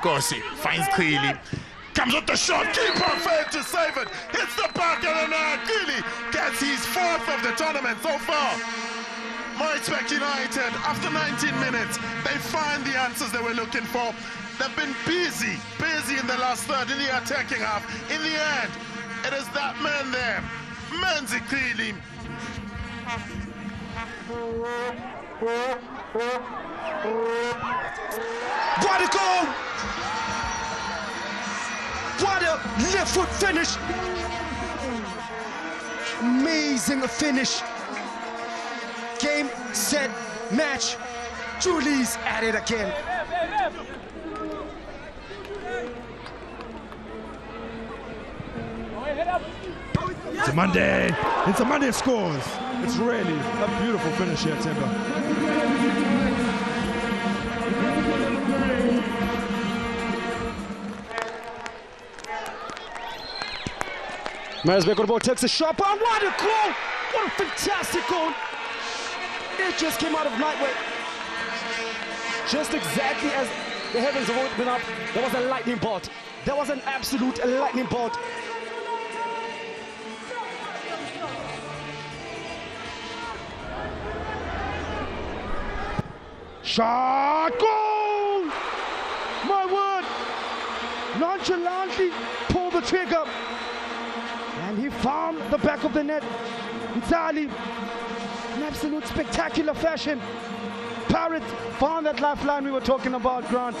Gorsi finds Keely. Comes up the shot, keeper failed to save it. Hits the back of the net. Keely gets his fourth of the tournament so far. Maritzburg United, after 19 minutes, they find the answers they were looking for. They've been busy, busy in the last third, in the attacking half. In the end, it is that man there, Manzi Keely. What a goal! What a left foot finish! Amazing finish. Game, set, match. Julie's at it again. It's a Monday. It's a Monday scores. It's really a beautiful finish here, Timber. The ball takes a shot, but what a goal! What a fantastic goal! It just came out of lightweight. Just exactly as the heavens have opened up, there was a lightning bolt. There was an absolute lightning bolt. Shot goal! My word! Nonchalantly pulled the trigger. And he found the back of the net. Entirely in absolute spectacular fashion. Parrot found that lifeline we were talking about, Grant.